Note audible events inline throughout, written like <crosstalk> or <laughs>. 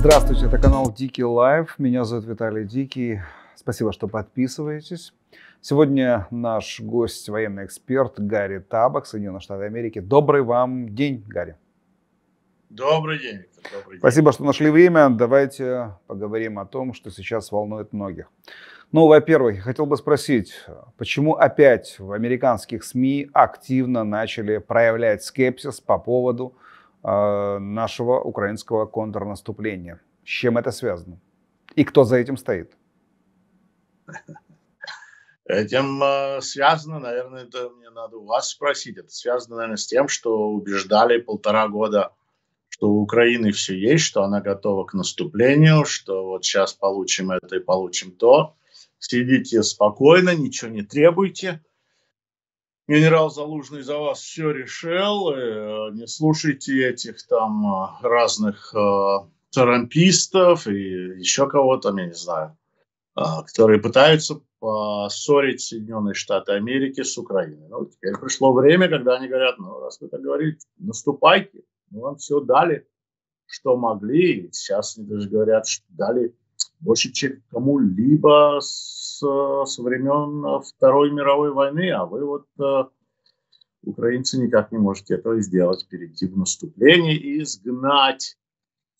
Здравствуйте, это канал Дикий Лайв. Меня зовут Виталий Дикий. Спасибо, что подписываетесь. Сегодня наш гость, военный эксперт Гарри Табак, Соединенные Штаты Америки. Добрый вам день, Гарри. Добрый день. Добрый день. Спасибо, что нашли время. Давайте поговорим о том, что сейчас волнует многих. Ну, во-первых, я хотел бы спросить, почему опять в американских СМИ активно начали проявлять скепсис по поводу нашего украинского контрнаступления? С чем это связано? И кто за этим стоит? Этим э, связано, наверное, это мне надо у вас спросить. Это связано, наверное, с тем, что убеждали полтора года, что у Украины все есть, что она готова к наступлению, что вот сейчас получим это и получим то сидите спокойно, ничего не требуйте. Генерал Залужный за вас все решил, э, не слушайте этих там э, разных э, трампистов и еще кого-то, я не знаю, которые пытаются поссорить Соединенные Штаты Америки с Украиной. Ну, теперь пришло время, когда они говорят, ну, раз вы так говорите, наступайте, мы вам все дали, что могли. И сейчас они даже говорят, что дали больше, чем кому-либо с, с времен Второй мировой войны, а вы вот, э, украинцы, никак не можете этого сделать, перейти в наступление и изгнать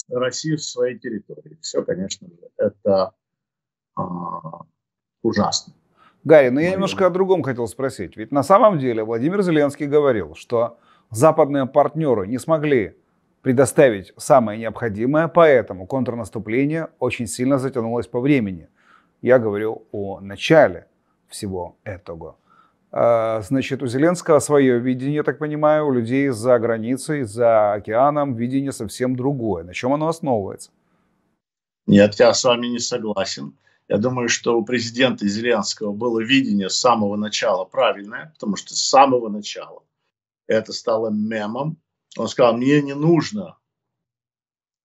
Россию с своей территории. Все, конечно же, это а, ужасно. Гарри, но ну я немножко о другом хотел спросить. Ведь на самом деле Владимир Зеленский говорил, что западные партнеры не смогли предоставить самое необходимое, поэтому контрнаступление очень сильно затянулось по времени. Я говорю о начале всего этого. А, значит, у Зеленского свое видение, так понимаю, у людей за границей, за океаном видение совсем другое. На чем оно основывается? Нет, я с вами не согласен. Я думаю, что у президента Зеленского было видение с самого начала правильное, потому что с самого начала это стало мемом, он сказал, мне не нужно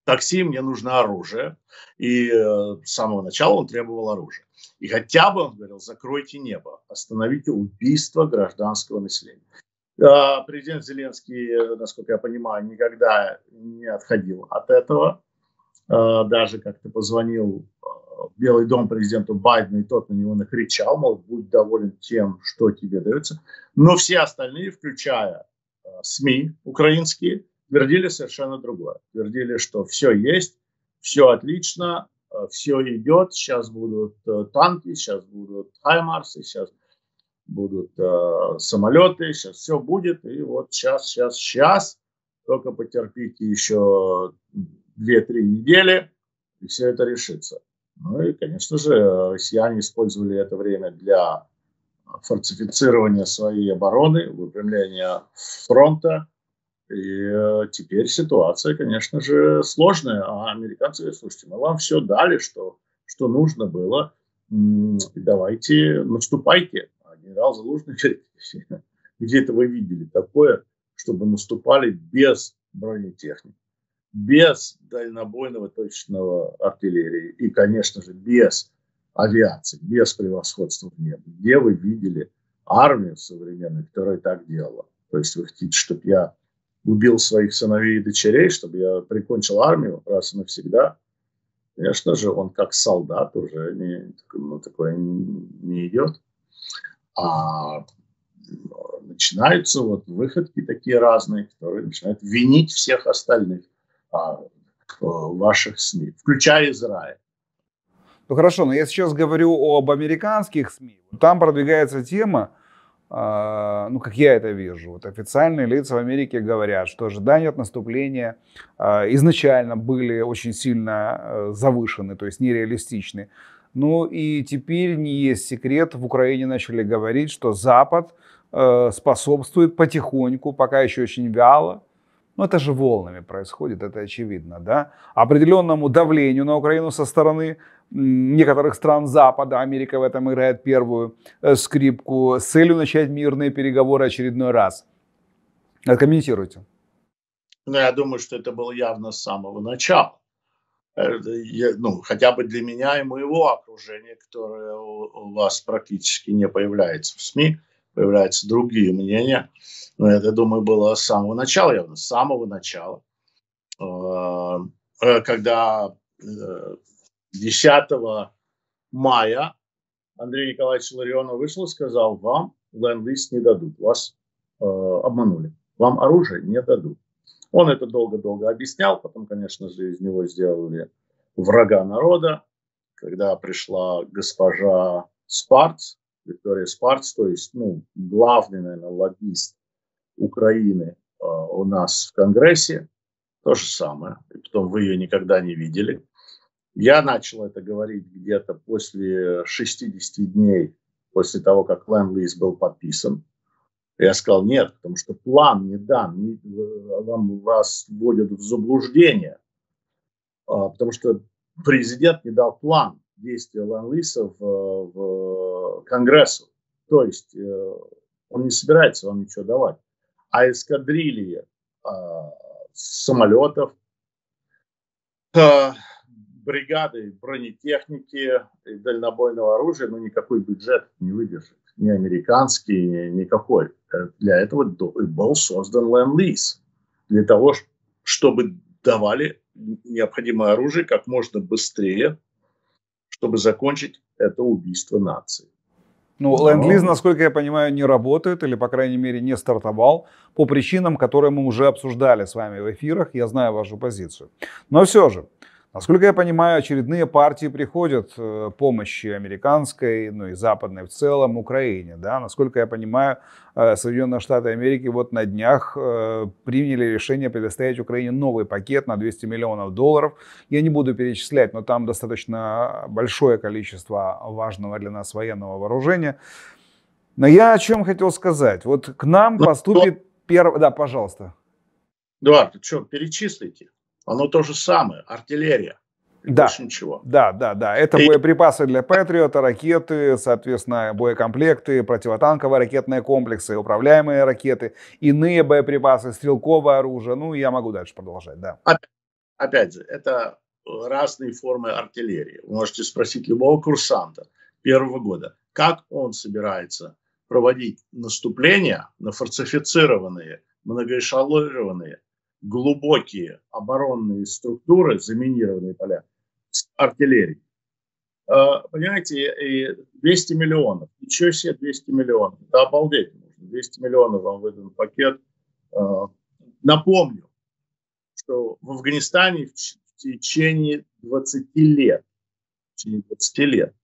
такси, мне нужно оружие. И э, с самого начала он требовал оружия. И хотя бы, он говорил, закройте небо, остановите убийство гражданского населения. Э, президент Зеленский, насколько я понимаю, никогда не отходил от этого. Э, даже как-то позвонил э, в Белый дом президенту Байдену, и тот на него накричал, мол, будь доволен тем, что тебе дается. Но все остальные, включая СМИ украинские твердили совершенно другое. Твердили, что все есть, все отлично, э, все идет, сейчас будут э, танки, сейчас будут хаймарсы, сейчас будут э, самолеты, сейчас все будет, и вот сейчас, сейчас, сейчас, только потерпите еще 2-3 недели, и все это решится. Ну и, конечно же, россияне использовали это время для фортифицирования своей обороны, выпрямления фронта. И э, теперь ситуация, конечно же, сложная. А американцы говорят, слушайте, мы вам все дали, что, что нужно было. Давайте наступайте. А генерал Залужный говорит, <laughs> где это вы видели такое, чтобы наступали без бронетехники, без дальнобойного точного артиллерии и, конечно же, без авиации, без превосходства в небе. Где вы видели армию современную, которая так делала? То есть вы хотите, чтобы я убил своих сыновей и дочерей, чтобы я прикончил армию раз и навсегда? Конечно же, он как солдат уже не, ну, такое не, идет. А начинаются вот выходки такие разные, которые начинают винить всех остальных а, ваших СМИ, включая Израиль. Ну хорошо, но я сейчас говорю об американских СМИ. Там продвигается тема, э, ну как я это вижу, вот официальные лица в Америке говорят, что ожидания от наступления э, изначально были очень сильно э, завышены, то есть нереалистичны. Ну и теперь не есть секрет, в Украине начали говорить, что Запад э, способствует потихоньку, пока еще очень вяло, ну, это же волнами происходит, это очевидно, да? Определенному давлению на Украину со стороны некоторых стран Запада, Америка в этом играет первую э, скрипку, с целью начать мирные переговоры очередной раз. Комментируйте. Ну, я думаю, что это было явно с самого начала. Ну, хотя бы для меня и моего окружения, которое у вас практически не появляется в СМИ, появляются другие мнения. Но это, думаю, было с самого начала, явно с самого начала. Э, э, когда 10 мая Андрей Николаевич Ларионов вышел и сказал, вам ленд-лиз не дадут, вас э, обманули, вам оружие не дадут. Он это долго-долго объяснял, потом, конечно же, из него сделали врага народа, когда пришла госпожа Спарц, Виктория Спарц, то есть, ну, главный, наверное, лоббист Украины э, у нас в Конгрессе, то же самое. И потом вы ее никогда не видели. Я начал это говорить где-то после 60 дней после того, как ленд-лиз был подписан. Я сказал, нет, потому что план не дан, не, вам, вас вводят в заблуждение, а, потому что президент не дал план действия ленд-лиза в, в Конгрессу. То есть э, он не собирается вам ничего давать. А эскадрильи а, самолетов, а, бригады бронетехники и дальнобойного оружия, но никакой бюджет не выдержит. Ни американский, ни, никакой. Для этого был создан Ленд-Лиз. Для того, чтобы давали необходимое оружие как можно быстрее, чтобы закончить это убийство нации. Ну, ленд-лиз, насколько я понимаю, не работает или, по крайней мере, не стартовал по причинам, которые мы уже обсуждали с вами в эфирах. Я знаю вашу позицию. Но все же, Насколько я понимаю, очередные партии приходят э, помощи американской, ну и западной в целом Украине. Да? Насколько я понимаю, э, Соединенные Штаты Америки вот на днях э, приняли решение предоставить Украине новый пакет на 200 миллионов долларов. Я не буду перечислять, но там достаточно большое количество важного для нас военного вооружения. Но я о чем хотел сказать. Вот к нам ну, поступит первый... Да, пожалуйста. Эдуард, что, перечислите. Оно то же самое, артиллерия. Да, больше ничего. Да, да, да. Это и... боеприпасы для Патриота, ракеты, соответственно, боекомплекты, противотанковые ракетные комплексы, управляемые ракеты, иные боеприпасы, стрелковое оружие. Ну, я могу дальше продолжать, да. Опять, опять же, это разные формы артиллерии. Вы можете спросить любого курсанта первого года, как он собирается проводить наступления на фортифицированные, многоэшелонированные глубокие оборонные структуры, заминированные поля, с артиллерией. А, понимаете, 200 миллионов, ничего себе 200 миллионов, да обалдеть можно, 200 миллионов вам выдан пакет. А, напомню, что в Афганистане в течение 20 лет, в течение 20 лет,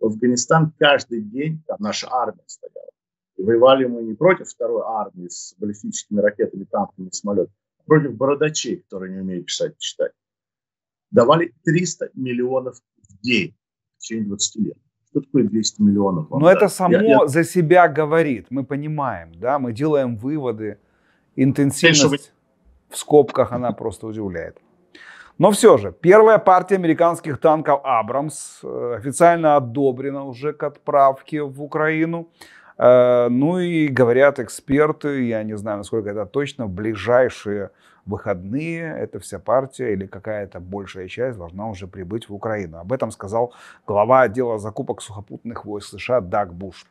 в Афганистан каждый день, там наша армия стояла, и воевали мы не против второй армии с баллистическими ракетами, танками, самолетами, против бородачей, которые не умеют писать и читать, давали 300 миллионов в день в течение 20 лет. Что такое 200 миллионов? Но это само я, я... за себя говорит, мы понимаем, да, мы делаем выводы, интенсивность в скобках, она просто удивляет. Но все же, первая партия американских танков «Абрамс» э, официально одобрена уже к отправке в Украину. Э, ну и говорят эксперты, я не знаю, насколько это точно, в ближайшие выходные эта вся партия или какая-то большая часть должна уже прибыть в Украину. Об этом сказал глава отдела закупок сухопутных войск США Даг Буш.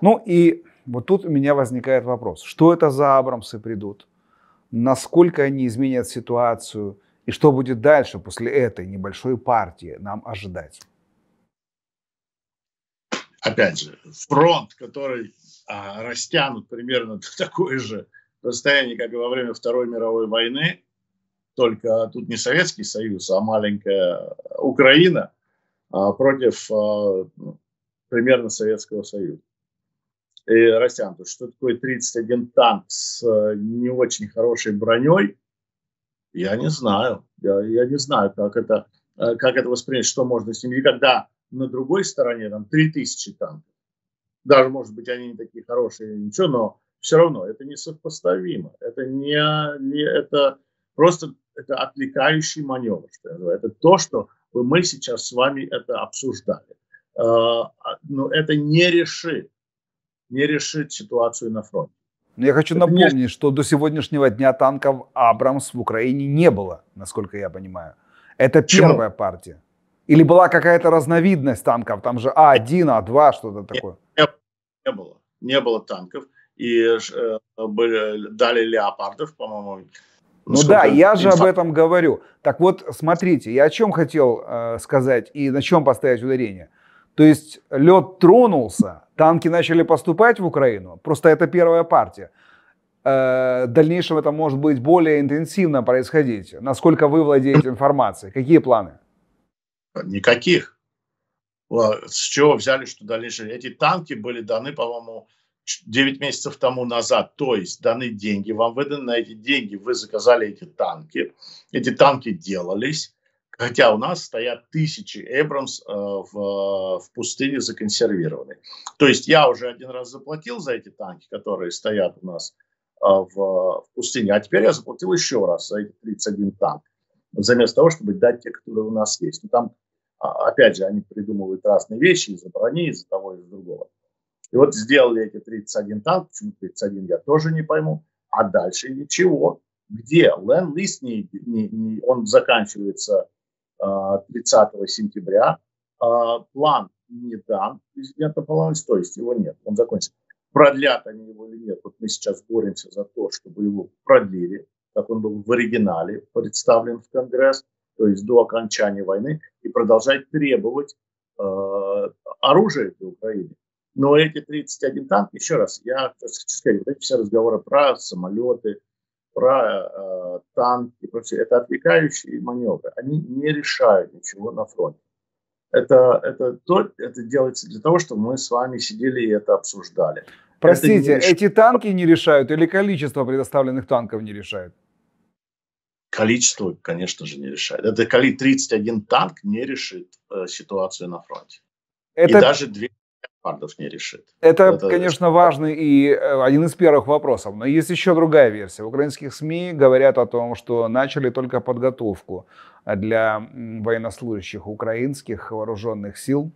Ну и вот тут у меня возникает вопрос, что это за Абрамсы придут? Насколько они изменят ситуацию? И что будет дальше после этой небольшой партии нам ожидать? Опять же, фронт, который а, растянут примерно до <laughs> такое же расстояние, как и во время Второй мировой войны, только тут не Советский Союз, а маленькая Украина а, против а, ну, примерно Советского Союза. И растянут. Что такое 31 танк с а, не очень хорошей броней, я не знаю. Я, я не знаю, как это, а, как это воспринять, что можно с ним. И когда на другой стороне там 3000 танков. Даже, может быть, они не такие хорошие, ничего, но все равно это несопоставимо. Это не, не это просто это отвлекающий маневр, что я называю. Это то, что мы сейчас с вами это обсуждали. А, а, но это не решит, не решит ситуацию на фронте. Я хочу это напомнить, не... что до сегодняшнего дня танков Абрамс в Украине не было, насколько я понимаю. Это Почему? первая партия. Или была какая-то разновидность танков, там же А1, А2, что-то такое? Не, не было, не было танков. И э, были, дали леопардов, по-моему, Ну да, я же об этом говорю. Так вот, смотрите, я о чем хотел э, сказать и на чем поставить ударение. То есть лед тронулся, танки начали поступать в Украину, просто это первая партия. Э, в дальнейшем это может быть более интенсивно происходить. Насколько вы владеете информацией? Какие планы? Никаких. С чего взяли, что дальше? Эти танки были даны, по-моему, 9 месяцев тому назад. То есть даны деньги, вам выданы на эти деньги, вы заказали эти танки. Эти танки делались. Хотя у нас стоят тысячи Эбрамс э, в, в пустыне законсервированные. То есть я уже один раз заплатил за эти танки, которые стоят у нас э, в, в пустыне, а теперь я заплатил еще раз за эти 31 танк. Заместо того, чтобы дать те, которые у нас есть. Но там, а, опять же, они придумывают разные вещи из-за брони, из-за того, из-за другого. И вот сделали эти 31 танк, почему 31 я тоже не пойму, а дальше ничего. Где? Ленд-лист не, не, не, он заканчивается 30 сентября. А, план не дан президента Полонез, то есть его нет, он закончится. Продлят они его или нет, вот мы сейчас боремся за то, чтобы его продлили, как он был в оригинале представлен в Конгресс, то есть до окончания войны, и продолжать требовать э, оружия для Украины. Но эти 31 танк, еще раз, я хочу сказать, вот эти все разговоры про самолеты, про э, танки, про все, это отвлекающие маневры. Они не решают ничего на фронте. Это, это, то, это делается для того, чтобы мы с вами сидели и это обсуждали. Простите, это эти танки не решают или количество предоставленных танков не решает? Количество, конечно же, не решает. Это 31 танк не решит э, ситуацию на фронте. Это... И даже две Пардов не решит. Это, это, конечно, важный и э, один из первых вопросов. Но есть еще другая версия. В украинских СМИ говорят о том, что начали только подготовку для военнослужащих украинских вооруженных сил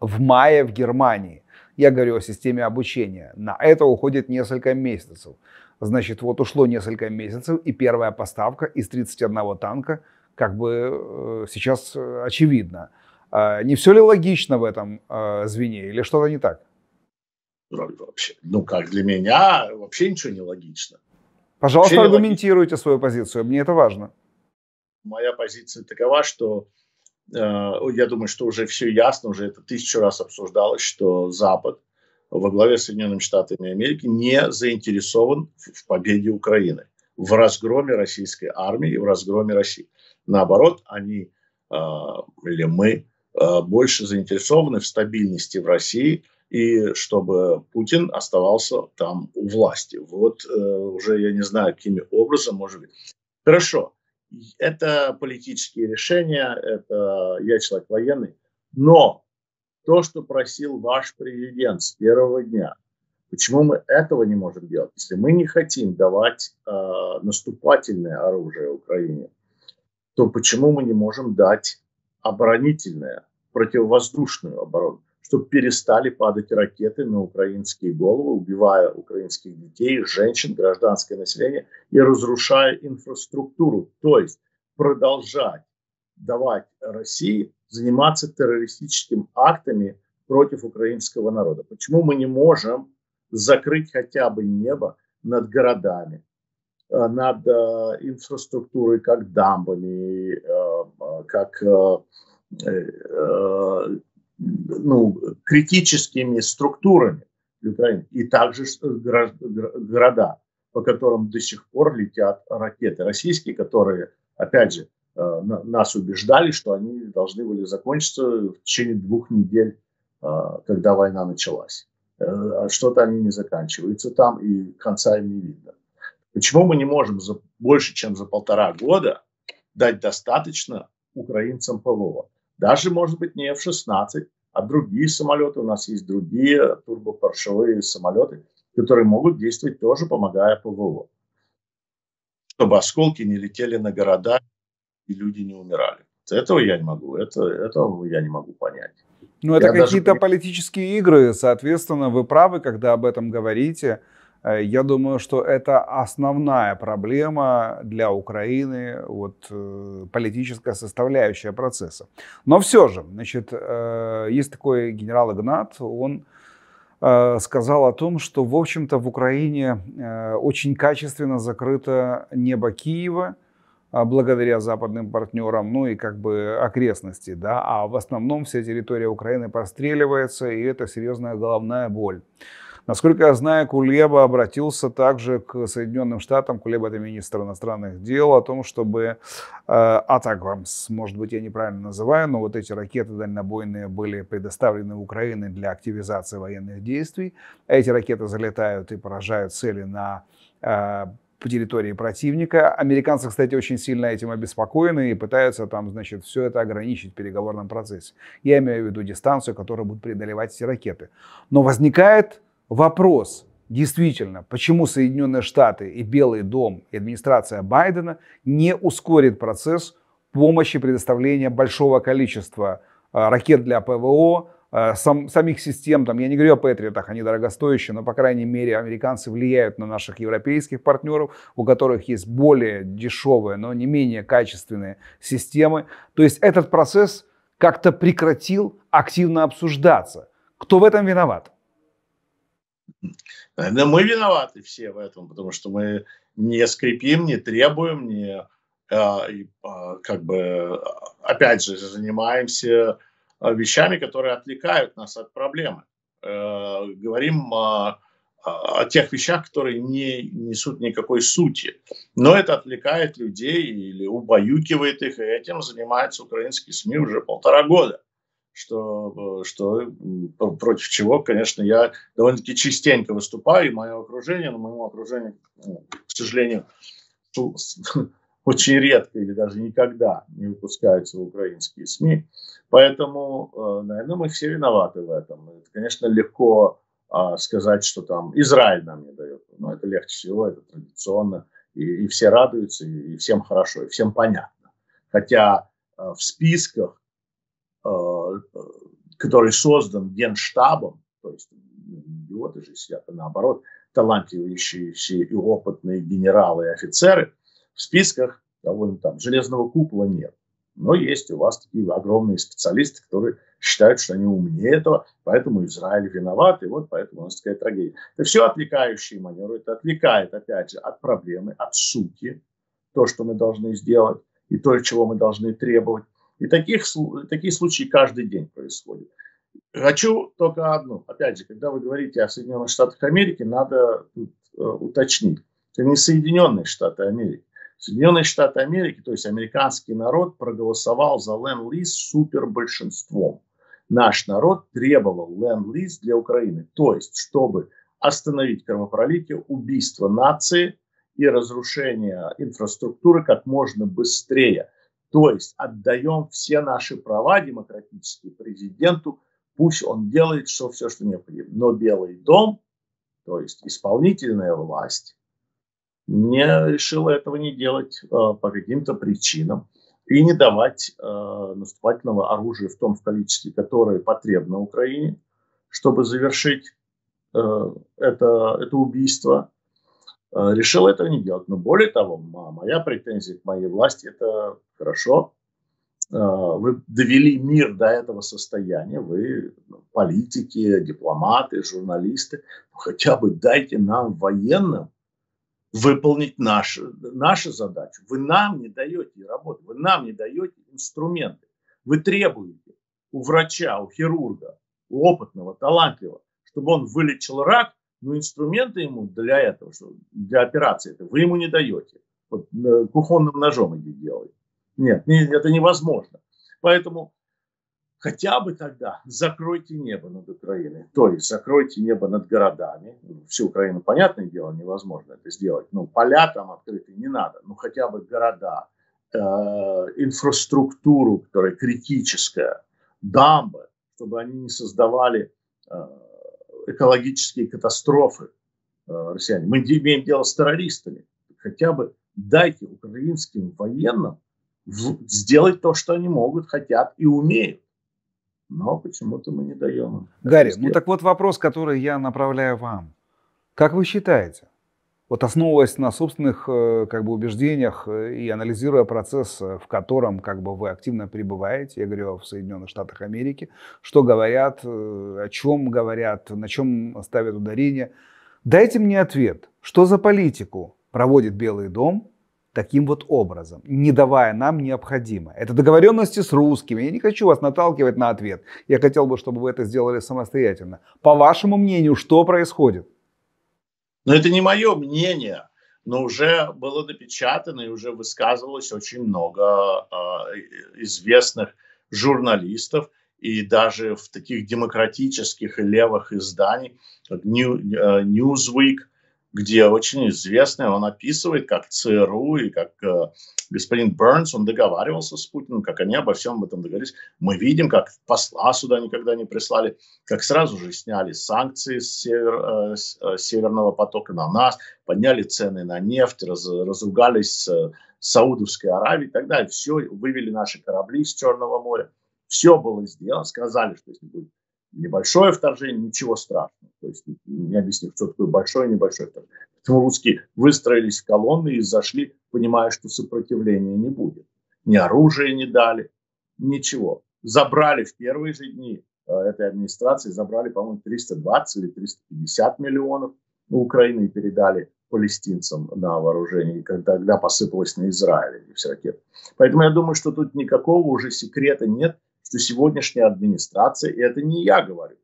в мае в Германии. Я говорю о системе обучения. На это уходит несколько месяцев. Значит, вот ушло несколько месяцев, и первая поставка из 31 танка как бы э, сейчас э, очевидна. А, не все ли логично в этом а, звене или что-то не так? Вообще, ну, как для меня, вообще ничего не логично. Пожалуйста, вообще аргументируйте логично. свою позицию, мне это важно. Моя позиция такова, что э, я думаю, что уже все ясно, уже это тысячу раз обсуждалось, что Запад во главе с Соединенными Штатами Америки не заинтересован в, победе Украины, в разгроме российской армии и в разгроме России. Наоборот, они э, или мы Э, больше заинтересованы в стабильности в России и чтобы Путин оставался там у власти. Вот э, уже я не знаю, какими образом, может быть. Хорошо, это политические решения, это я человек военный, но то, что просил ваш президент с первого дня, почему мы этого не можем делать? Если мы не хотим давать э, наступательное оружие Украине, то почему мы не можем дать оборонительное, противовоздушную оборону, чтобы перестали падать ракеты на украинские головы, убивая украинских детей, женщин, гражданское население и разрушая инфраструктуру. То есть продолжать давать России заниматься террористическими актами против украинского народа. Почему мы не можем закрыть хотя бы небо над городами, э, над э, инфраструктурой, как дамбами, э, как ну, критическими структурами Украины. И также города, по которым до сих пор летят ракеты российские, которые, опять же, нас убеждали, что они должны были закончиться в течение двух недель, э, когда война началась. А что-то они не заканчиваются там, и конца им не видно. Почему мы не можем за больше, чем за полтора года дать достаточно украинцам ПВО? Даже, может быть, не F-16, а другие самолеты. У нас есть другие турбопаршевые самолеты, которые могут действовать тоже, помогая ПВО. Чтобы осколки не летели на города и люди не умирали. Этого я не могу, это, этого я не могу понять. Ну, это какие-то даже... политические игры, соответственно, вы правы, когда об этом говорите. Э, я думаю, что это основная проблема для Украины, вот, э, политическая составляющая процесса. Но все же, значит, э, есть такой генерал Игнат, он сказал о том, что, в общем-то, в Украине очень качественно закрыто небо Киева благодаря западным партнерам, ну и как бы окрестности, да, а в основном вся территория Украины простреливается, и это серьезная головная боль. Насколько я знаю, Кулеба обратился также к Соединенным Штатам, Кулеба это министр иностранных дел, о том, чтобы, э, а может быть, я неправильно называю, но вот эти ракеты дальнобойные были предоставлены Украине для активизации военных действий. Эти ракеты залетают и поражают цели на э, по территории противника. Американцы, кстати, очень сильно этим обеспокоены и пытаются там, значит, все это ограничить в переговорном процессе. Я имею в виду дистанцию, которую будут преодолевать эти ракеты. Но возникает вопрос, действительно, почему Соединенные Штаты и Белый дом и администрация Байдена не ускорит процесс помощи предоставления большого количества а, ракет для ПВО, сам, самих систем, там, я не говорю о Патриотах, они дорогостоящие, но, по крайней мере, американцы влияют на наших европейских партнеров, у которых есть более дешевые, но не менее качественные системы. То есть этот процесс как-то прекратил активно обсуждаться. Кто в этом виноват? Наверное, мы виноваты все в этом, потому что мы не скрипим, не требуем, не а, а, как бы опять же занимаемся вещами, которые отвлекают нас от проблемы. Э, говорим о, о тех вещах, которые не несут никакой сути. Но это отвлекает людей или убаюкивает их, и этим занимаются украинские СМИ уже полтора года что, что против чего, конечно, я довольно-таки частенько выступаю, и мое окружение, но моему окружению, ну, к сожалению, <laughs> очень редко или даже никогда не выпускаются украинские СМИ. Поэтому, э, наверное, мы все виноваты в этом. Это, конечно, легко а, сказать, что там Израиль нам не дает. Но это легче всего, это традиционно. И, и все радуются, и, всем хорошо, и всем понятно. Хотя э, в списках Э, который создан генштабом, то есть идиоты же сидят, а наоборот, талантливейшие и опытные генералы и офицеры, в списках довольно там железного купола нет. Но есть у вас такие огромные специалисты, которые считают, что они умнее этого, поэтому Израиль виноват, и вот поэтому у нас такая трагедия. Это все отвлекающие маневры, это отвлекает, опять же, от проблемы, от сути, то, что мы должны сделать, и то, чего мы должны требовать. И таких, такие случаи каждый день происходят. Хочу только одно. Опять же, когда вы говорите о Соединенных Штатах Америки, надо э, уточнить. Это не Соединенные Штаты Америки. Соединенные Штаты Америки, то есть американский народ, проголосовал за ленд-лиз супербольшинством. Наш народ требовал ленд-лиз для Украины. То есть, чтобы остановить кровопролитие, убийство нации и разрушение инфраструктуры как можно быстрее – то есть отдаем все наши права демократические президенту, пусть он делает все, все, что необходимо. Но Белый дом, то есть исполнительная власть, не решила этого не делать э, по каким-то причинам и не давать э, наступательного оружия в том количестве, которое потребно Украине, чтобы завершить э, это, это убийство. Э, решил этого не делать. Но более того, моя претензия к моей власти – это хорошо. Вы довели мир до этого состояния, вы ну, политики, дипломаты, журналисты, хотя бы дайте нам военным выполнить нашу, нашу задачу. Вы нам не даете работу, вы нам не даете инструменты. Вы требуете у врача, у хирурга, у опытного, талантливого, чтобы он вылечил рак, но инструменты ему для этого, для операции, это вы ему не даете. Вот, э, кухонным ножом иди делай. Нет, не, это невозможно. Поэтому хотя бы тогда закройте небо над Украиной. То есть закройте небо над городами. Всю Украину, понятное дело, невозможно это сделать. Ну, поля там открытые не надо. Ну, хотя бы города, э, инфраструктуру, которая критическая, дамбы, чтобы они не создавали э, экологические катастрофы э, россияне. Мы имеем дело с террористами. Хотя бы дайте украинским военным сделать то, что они могут, хотят и умеют. Но почему-то мы не даем им. Гарри, ну так вот вопрос, который я направляю вам. Как вы считаете, вот основываясь на собственных э, как бы, убеждениях э, и анализируя процесс, э, в котором как бы, вы активно пребываете, я говорю в Соединенных Штатах Америки, что говорят, о чем говорят, на чем ставят ударение, дайте мне ответ, что за политику проводит Белый дом таким вот образом, не давая нам необходимое. Это договоренности с русскими. Я не хочу вас наталкивать на ответ. Я хотел бы, чтобы вы это сделали самостоятельно. По вашему мнению, что происходит? Но это не мое мнение, но уже было напечатано и уже высказывалось очень много э, известных журналистов и даже в таких демократических и левых изданиях, как New, uh, Newsweek, где очень известный, он описывает, как ЦРУ и как э, господин Бернс, он договаривался с Путиным, как они обо всем об этом договорились. Мы видим, как посла сюда никогда не прислали, как сразу же сняли санкции с, север, э, с э, Северного потока на нас, подняли цены на нефть, раз, разругались с Саудовской Аравией и так далее. Все, вывели наши корабли из Черного моря. Все было сделано, сказали, что если будет небольшое вторжение, ничего страшного. То есть не объяснив, что такое большое небольшое вторжение. Поэтому русские выстроились в колонны и зашли, понимая, что сопротивления не будет. Ни оружия не дали, ничего. Забрали в первые же дни э, этой администрации, забрали, по-моему, 320 или 350 миллионов Украины и передали палестинцам на вооружение, когда, когда посыпалось на Израиль и все ракеты. Поэтому я думаю, что тут никакого уже секрета нет, что сегодняшняя администрация, и это не я говорю,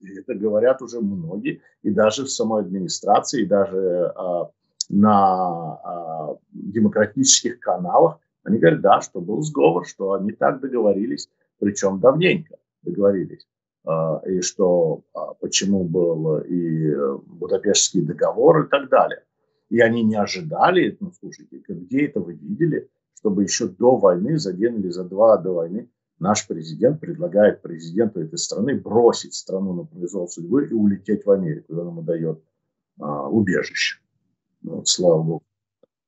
это говорят уже многие, и даже в самой администрации, и даже а, на а, демократических каналах, они говорят, да, что был сговор, что они так договорились, причем давненько договорились. А, и что а, почему был и Будапештский договор и так далее. И они не ожидали, ну, слушайте, где это вы видели, чтобы еще до войны, за день или за два до войны, наш президент предлагает президенту этой страны бросить страну на произвол судьбы и улететь в Америку. И он ему дает а, убежище. Ну, вот, слава богу.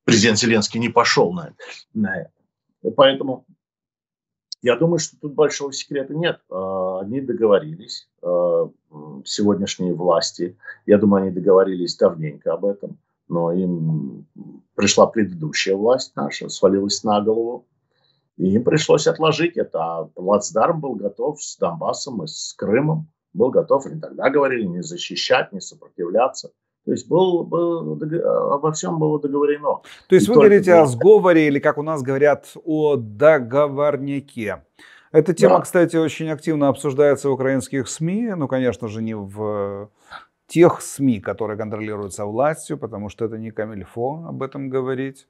Президент Зеленский не пошел на, на это. И поэтому я думаю, что тут большого секрета нет. А, они договорились, а, сегодняшние власти, я думаю, они договорились давненько об этом, но им пришла предыдущая власть наша, свалилась на голову, и им пришлось отложить это. А плацдарм был готов с Донбассом и с Крымом. Был готов, они тогда говорили, не защищать, не сопротивляться. То есть был, был, обо всем было договорено. То есть и вы говорите было... о сговоре, или как у нас говорят, о договорнике. Эта тема, да. кстати, очень активно обсуждается в украинских СМИ. Ну, конечно же, не в тех СМИ, которые контролируются властью, потому что это не камильфо об этом говорить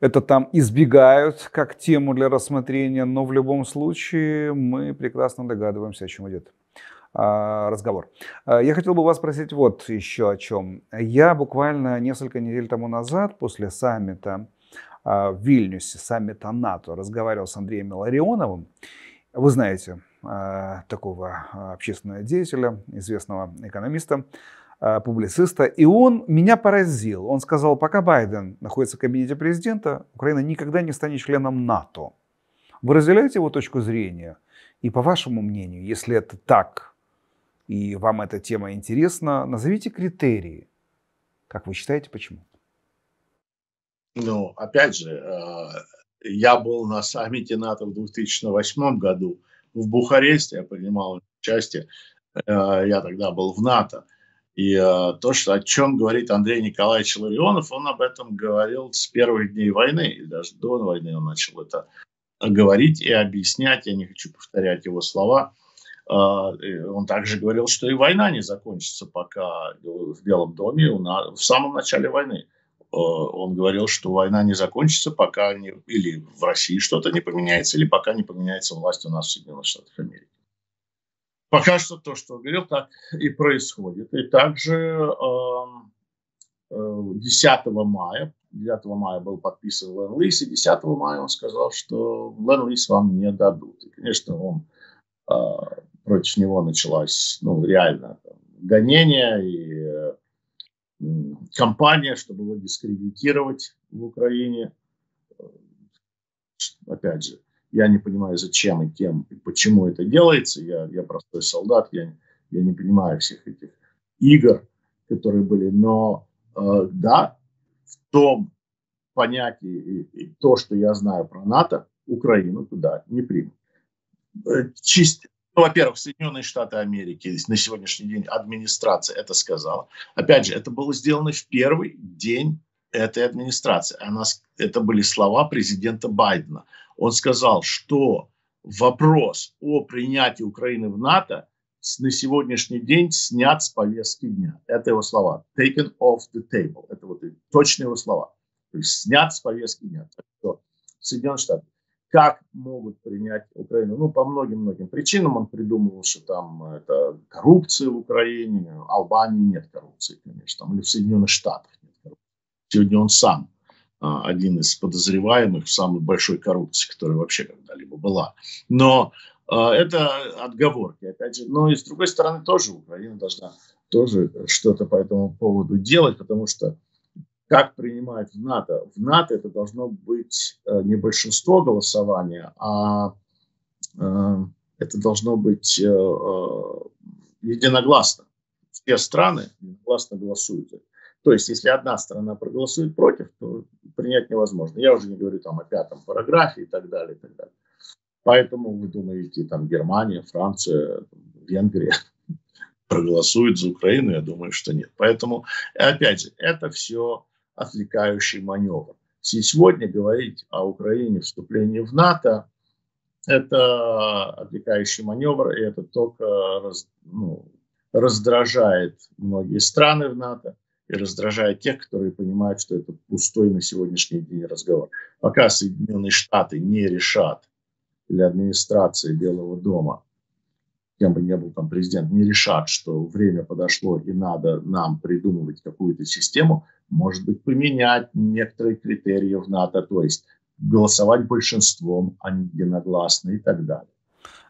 это там избегают как тему для рассмотрения, но в любом случае мы прекрасно догадываемся, о чем идет а, разговор. А, я хотел бы вас спросить вот еще о чем. Я буквально несколько недель тому назад, после саммита а, в Вильнюсе, саммита НАТО, разговаривал с Андреем Миларионовым. Вы знаете такого общественного деятеля, известного экономиста. Э, публициста, и он меня поразил. Он сказал, пока Байден находится в кабинете президента, Украина никогда не станет членом НАТО. Вы разделяете его точку зрения? И по вашему мнению, если это так, и вам эта тема интересна, назовите критерии. Как вы считаете, почему? Ну, опять же, э, я был на саммите НАТО в 2008 году в Бухаресте, я принимал участие, э, я тогда был в НАТО. И э, то, что, о чем говорит Андрей Николаевич Ларионов, он об этом говорил с первых дней войны, и даже до войны он начал это говорить и объяснять. Я не хочу повторять его слова. Э, он также говорил, что и война не закончится пока в Белом доме, в самом начале войны. Э, он говорил, что война не закончится, пока не, или в России что-то не поменяется, или пока не поменяется власть у нас в Соединенных Штатах Америки. Пока что то, что говорил, так и происходит. И также э, 10 мая, 9 мая был подписан Лен-Лиз, и 10 мая он сказал, что Лен-Лиз вам не дадут. И, конечно, он, э, против него началась ну, реально там, гонение и э, кампания, чтобы его дискредитировать в Украине. Опять же, я не понимаю, зачем и кем, и почему это делается. Я, я простой солдат, я, я не понимаю всех этих игр, которые были. Но э, да, в том понятии и, и то, что я знаю про НАТО, Украину туда не примут. Э, чист, ну, во-первых, Соединенные Штаты Америки на сегодняшний день администрация это сказала. Опять же, это было сделано в первый день этой администрации. Она, это были слова президента Байдена. Он сказал, что вопрос о принятии Украины в НАТО на сегодняшний день снят с повестки дня. Это его слова. Taken off the table. Это вот точные его слова. То есть снят с повестки дня. Так что Соединенные Штаты как могут принять Украину. Ну, по многим-многим причинам он придумывал, что там это коррупция в Украине, в Албании нет коррупции, конечно, там, или в Соединенных Штатах нет. Сегодня он сам а, один из подозреваемых в самой большой коррупции, которая вообще когда-либо была. Но а, это отговорки, опять же. Но и с другой стороны тоже Украина должна тоже что-то по этому поводу делать, потому что как принимать в НАТО. В НАТО это должно быть э, не большинство голосования, а э, это должно быть э, единогласно. Все страны единогласно голосуют. То есть, если одна страна проголосует против, то принять невозможно. Я уже не говорю там о пятом параграфе и так далее, и так далее. Поэтому вы думаете, там Германия, Франция, Венгрия <laughs> проголосуют за Украину? Я думаю, что нет. Поэтому, опять же, это все отвлекающий маневр. Сегодня говорить о Украине вступлении в НАТО – это отвлекающий маневр, и это только раз, ну, раздражает многие страны в НАТО и раздражает тех, которые понимают, что это пустой на сегодняшний день разговор. Пока Соединенные Штаты не решат, или администрация Белого дома, кем бы ни был там президент, не решат, что время подошло и надо нам придумывать какую-то систему, может быть, поменять некоторые критерии в НАТО, то есть голосовать большинством, а не единогласно и так далее.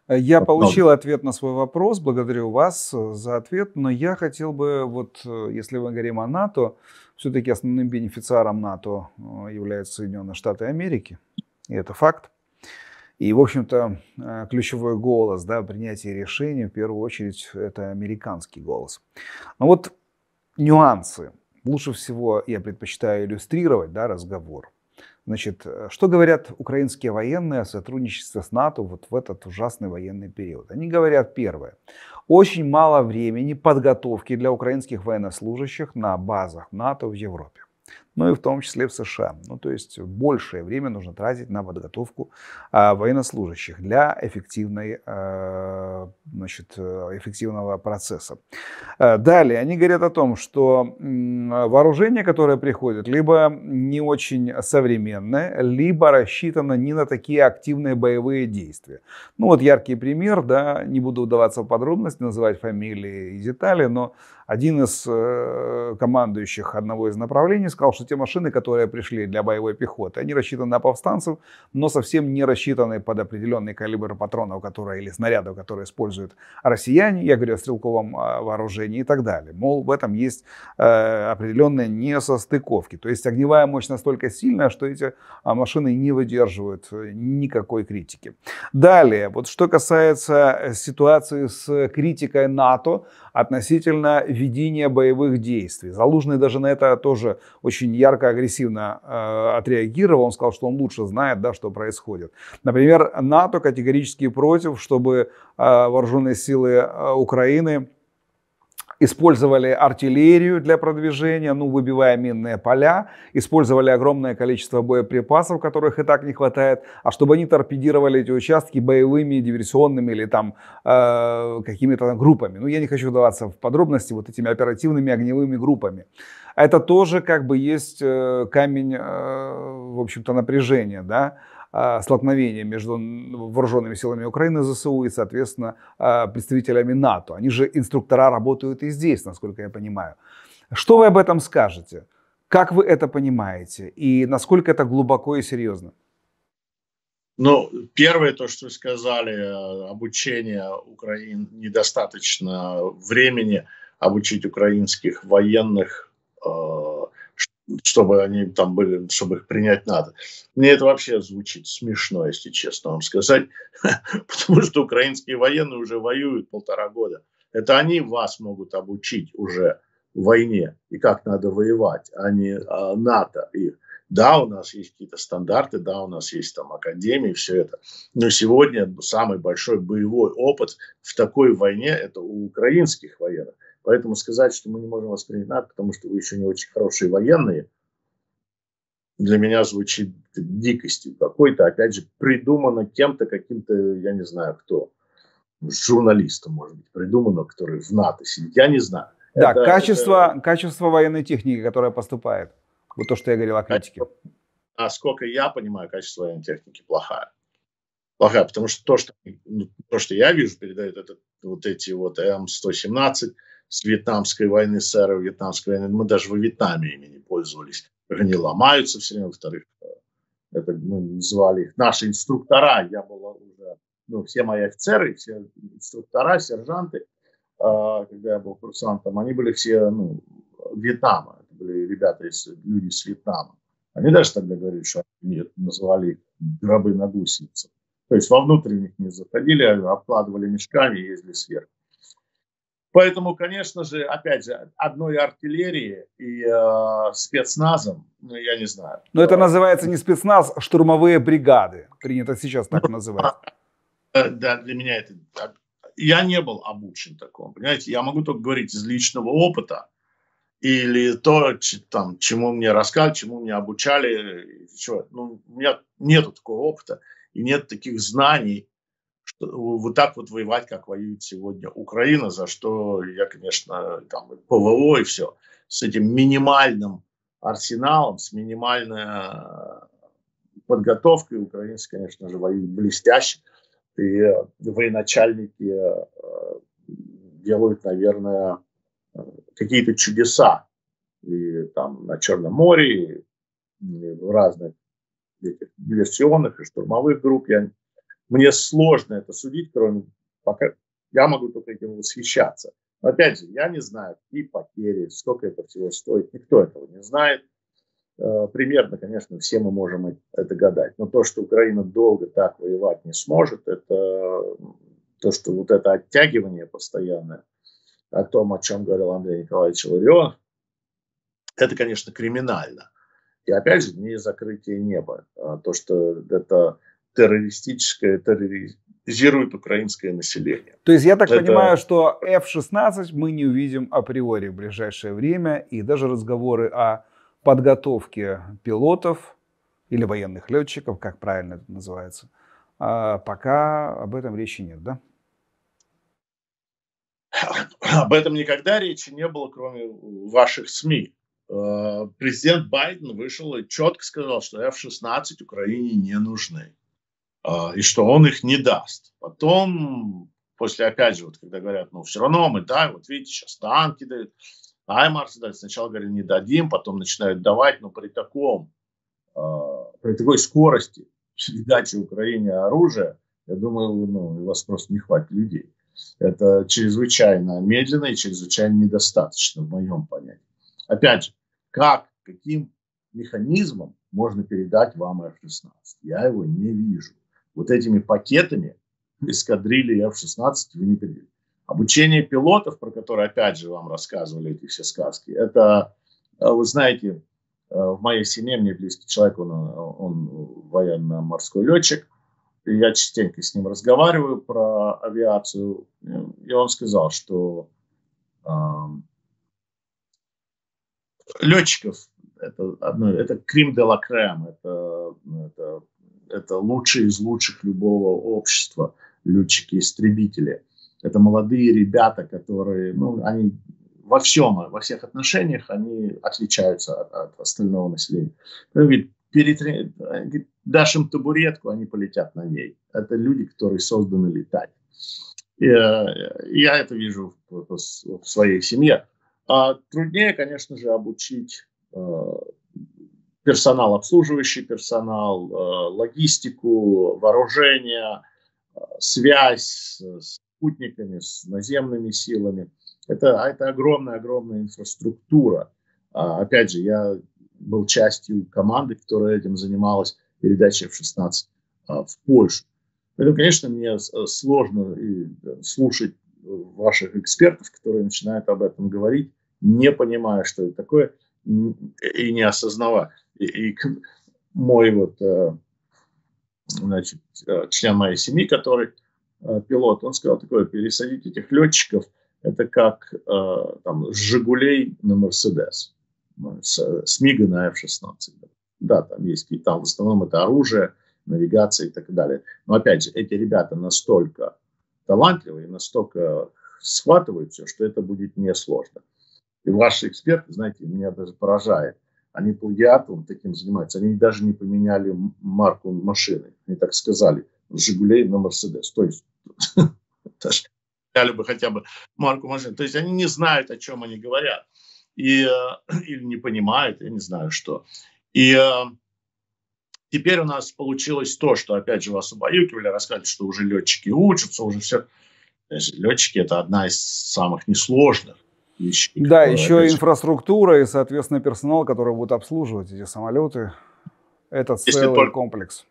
Я вот получил ответ на свой вопрос, благодарю вас за ответ, но я хотел бы, вот если мы говорим о НАТО, все-таки основным бенефициаром НАТО э, являются Соединенные Штаты Америки, и это факт. И, в общем-то, э, ключевой голос да, принятия решений, в первую очередь, это американский голос. Но вот нюансы лучше всего я предпочитаю иллюстрировать да, разговор. Значит, э, что говорят украинские военные о сотрудничестве с НАТО вот в этот ужасный военный период? Они говорят первое. Очень мало времени подготовки для украинских военнослужащих на базах НАТО в Европе но и в том числе в США. Ну, то есть большее время нужно тратить на подготовку а, военнослужащих для эффективной, а, значит, эффективного процесса. А, далее, они говорят о том, что вооружение, которое приходит, либо не очень современное, либо рассчитано не на такие активные боевые действия. Ну вот яркий пример, да, не буду вдаваться в подробности, называть фамилии и детали, но один из э, командующих одного из направлений сказал, что те машины, которые пришли для боевой пехоты, они рассчитаны на повстанцев, но совсем не рассчитаны под определенный калибр патронов, которые, или снарядов, которые используют россияне. Я говорю о стрелковом э, вооружении и так далее. Мол, в этом есть э, определенные несостыковки. То есть огневая мощь настолько сильная, что эти а, машины не выдерживают э, никакой критики. Далее, вот что касается э, ситуации с критикой НАТО относительно ведения боевых действий. Залужный даже на это тоже очень ярко, агрессивно э, отреагировал. Он сказал, что он лучше знает, да, что происходит. Например, НАТО категорически против, чтобы э, вооруженные силы э, Украины использовали артиллерию для продвижения, ну, выбивая минные поля, использовали огромное количество боеприпасов, которых и так не хватает, а чтобы они торпедировали эти участки боевыми, диверсионными или там э, какими-то группами. Ну, я не хочу вдаваться в подробности вот этими оперативными огневыми группами. Это тоже как бы есть э, камень, э, в общем-то, напряжения, да, столкновения между вооруженными силами Украины, ЗСУ и, соответственно, а, представителями НАТО. Они же инструктора работают и здесь, насколько я понимаю. Что вы об этом скажете? Как вы это понимаете? И насколько это глубоко и серьезно? Ну, первое, то, что вы сказали, обучение Украин, недостаточно времени обучить украинских военных э, чтобы они там были, чтобы их принять надо. Мне это вообще звучит смешно, если честно вам сказать, <laughs> потому что украинские военные уже воюют полтора года. Это они вас могут обучить уже войне и как надо воевать, а не а, НАТО их. Да, у нас есть какие-то стандарты, да, у нас есть там академии, все это. Но сегодня самый большой боевой опыт в такой войне – это у украинских военных. Поэтому сказать, что мы не можем воспринять НАТО, потому что вы еще не очень хорошие военные, для меня звучит дикостью какой-то, опять же, придумано кем-то, каким-то, я не знаю кто, журналистом, может быть, придумано, который в НАТО сидит, я не знаю. Да, это, качество, это... качество военной техники, которая поступает. Вот то, что я говорил о критике. А сколько я понимаю, качество военной техники плохая. Плохая, потому что то, что, ну, то, что я вижу, передает это, вот эти вот М117 с вьетнамской войны, с вьетнамской войны. Мы даже во Вьетнаме ими не пользовались. Они ломаются все время. Во-вторых, э, это мы называли их наши инструктора. Я был уже, ну, все мои офицеры, все инструктора, сержанты, а, когда я был курсантом, они были все ну, Вьетнама. Это были ребята, из, люди с Вьетнама. Они даже тогда говорили, что нет, называли гробы на гусеницах. То есть во внутренних не заходили, а обкладывали мешками и ездили сверху. Поэтому, конечно же, опять же, одной артиллерии и э, спецназом, ну, я не знаю. Но это называется не спецназ, а штурмовые бригады. Принято сейчас так называть. Э, да, для меня это я не был обучен такому, понимаете, я могу только говорить из личного опыта или то, там, чему мне рассказывали, чему меня обучали, что, ну, у меня нету такого опыта и нет таких знаний, что вот так вот воевать, как воюет сегодня Украина, за что я, конечно, там, ПВО и все, с этим минимальным арсеналом, с минимальной э, подготовкой украинцы, конечно же, воюют блестяще и э, военачальники э, делают, наверное, какие-то чудеса. И там на Черном море, и в разных этих диверсионных и штурмовых групп. Я, мне сложно это судить, кроме пока я могу только этим восхищаться. Но опять же, я не знаю, какие потери, сколько это всего стоит, никто этого не знает. Э, примерно, конечно, все мы можем это гадать. Но то, что Украина долго так воевать не сможет, это то, что вот это оттягивание постоянное о том, о чем говорил Андрей Николаевич Ларионов, это, конечно, криминально. И опять же, не закрытие неба. А то, что это террористическое, терроризирует украинское население. То есть я так это... понимаю, что F-16 мы не увидим априори в ближайшее время, и даже разговоры о подготовки пилотов или военных летчиков, как правильно это называется, а пока об этом речи нет, да? Об этом никогда речи не было, кроме ваших СМИ. Э, президент Байден вышел и четко сказал, что F-16 Украине не нужны. Э, и что он их не даст. Потом, после, опять же, вот когда говорят, ну, все равно мы, да, вот видите, сейчас танки дают, Аймарс дают. Сначала говорили, не дадим, потом начинают давать, но при таком, э, при такой скорости <laughs> передачи Украине оружия, я думаю, ну, у вас просто не хватит людей. Это чрезвычайно медленно и чрезвычайно недостаточно в моем понятии. Опять же, как, каким механизмом можно передать вам F-16? Я его не вижу. Вот этими пакетами эскадрильи F-16 вы не передадите. Обучение пилотов, про которые, опять же, вам рассказывали эти все сказки, это, э, вы знаете, э, в моей семье мне близкий человек, он, он военно-морской летчик, и я частенько с ним разговариваю про авиацию, и он сказал, что э, летчиков это, одно, это крим де ла крем, это, это, это лучшие из лучших любого общества, летчики-истребители. Это молодые ребята, которые, ну, они во всем, во всех отношениях они отличаются от, от остального населения. Он говорит, перетрени... дашь им табуретку, они полетят на ней. Это люди, которые созданы летать. И, э, я это вижу в, в своей семье. А труднее, конечно же, обучить э, персонал, обслуживающий персонал, э, логистику, вооружение, связь с спутниками, с наземными силами. Это, это огромная-огромная инфраструктура. А, опять же, я был частью команды, которая этим занималась, передачей F-16 а, в Польшу. Поэтому, конечно, мне сложно слушать ваших экспертов, которые начинают об этом говорить, не понимая, что это такое, и не осознавая. И, и мой вот, э, значит, э, член моей семьи, который э, пилот, он сказал такое, пересадить этих летчиков, это как там, «Жигулей» на «Мерседес», с, с «Мига» на F-16. Да, там есть какие-то, в основном это оружие, навигация и так далее. Но опять же, эти ребята настолько талантливые, настолько схватывают все, что это будет несложно. И ваши эксперты, знаете, меня даже поражает. Они плагиатом таким занимаются. Они даже не поменяли марку машины. Они так сказали. Жигулей на Мерседес. То есть <laughs> взяли бы хотя бы марку машины. То есть они не знают, о чем они говорят. И, э, <clears throat> или не понимают, я не знаю что. И э, теперь у нас получилось то, что опять же вас убаюкивали, рассказали, что уже летчики учатся, уже все. Летчики это одна из самых несложных вещей. Да, еще инфраструктура и, соответственно, персонал, который будет обслуживать эти самолеты. Это целый комплекс.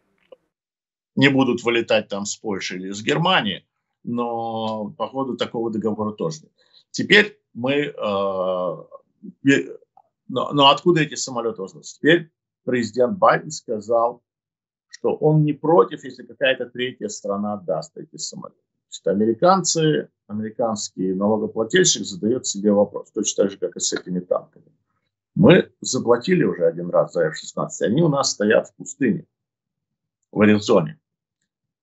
Не будут вылетать там с Польши или с Германии, но по ходу такого договора тоже нет. Теперь мы... Э, но, но откуда эти самолеты возьмутся? Теперь президент Байден сказал, что он не против, если какая-то третья страна даст эти самолеты. Значит, американцы, американский налогоплательщик задает себе вопрос, точно так же, как и с этими танками. Мы заплатили уже один раз за F-16, они у нас стоят в пустыне, в Аризоне.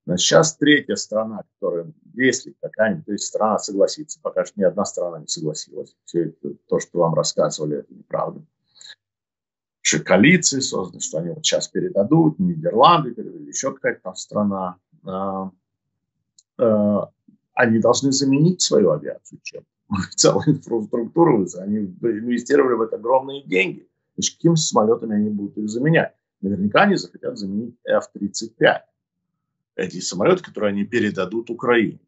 Значит, сейчас третья страна, которая, если какая-нибудь то есть страна согласится, пока что ни одна страна не согласилась. Все это, то, что вам рассказывали, это неправда. Что коалиции созданы, что они вот сейчас передадут, Нидерланды передадут, еще какая-то там страна. Э, они должны заменить свою авиацию чем <laughs> целую инфраструктуру, они инвестировали в это огромные деньги. Значит, какими самолетами они будут их заменять? Наверняка они захотят заменить F-35. Эти самолеты, которые они передадут Украине.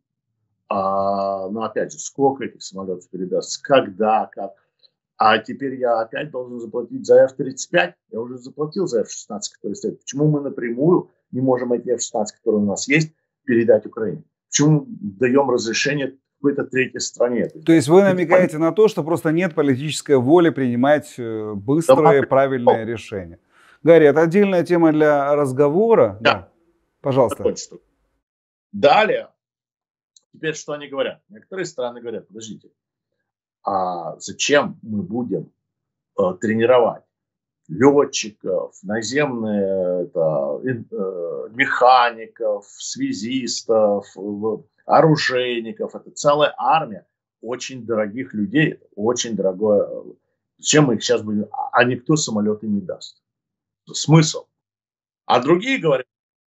А, но опять же, сколько этих самолетов передаст, когда, как. А теперь я опять должен заплатить за F-35. Я уже заплатил за F-16, который стоит. Почему мы напрямую не можем эти F-16, которые у нас есть, передать Украине? Почему даем разрешение какой-то третьей стране? То есть вы намекаете на то, что просто нет политической воли принимать э, быстрые, да, правильные решения. Гарри, это отдельная тема для разговора. Да. да. Пожалуйста. Далее, теперь что они говорят? Некоторые страны говорят, подождите, а зачем мы будем э, тренировать летчиков, наземные это, э, механиков, связистов, оружейников. Это целая армия очень дорогих людей, очень дорогое. Чем мы их сейчас будем... А, а никто самолеты не даст. Смысл. А другие говорят,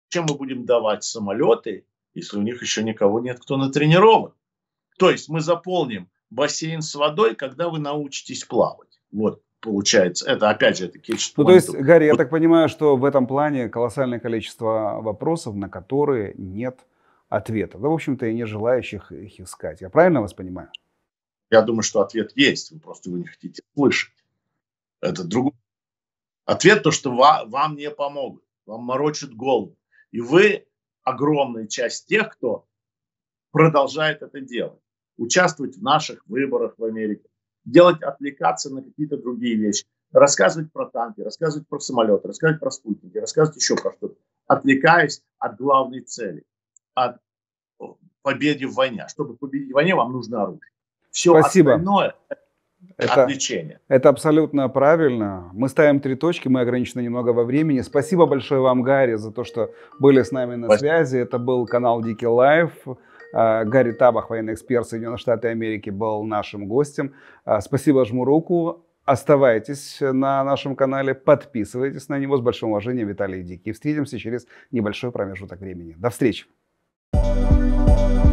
чем мы будем давать самолеты, если у них еще никого нет, кто натренирован. То есть мы заполним бассейн с водой, когда вы научитесь плавать. Вот получается. Это опять же это Ну, то есть, Гарри, я так понимаю, что в этом плане колоссальное количество вопросов, на которые нет ответа. Да, в общем-то, и не желающих их искать. Я правильно вас понимаю? Я думаю, что ответ есть, вы просто его не хотите слышать. Это другой. Ответ то, что вам не помогут, вам морочат голову. И вы огромная часть тех, кто продолжает это делать. Участвовать в наших выборах в Америке, делать, отвлекаться на какие-то другие вещи, рассказывать про танки, рассказывать про самолеты, рассказывать про спутники, рассказывать еще про что-то, отвлекаясь от главной цели, от победы в войне. Чтобы победить в войне, вам нужно оружие. Все Спасибо. остальное это, отвлечение. Это абсолютно правильно. Мы ставим три точки, мы ограничены немного во времени. Спасибо большое вам, Гарри, за то, что были с нами на Спасибо. связи. Это был канал Дикий Live. А, Гарри Табах, военный эксперт Соединенных Штатов Америки, был нашим гостем. А, спасибо, жму руку. Оставайтесь на нашем канале, подписывайтесь на него. С большим уважением, Виталий Дикий. Встретимся через небольшой промежуток времени. До встречи! thank you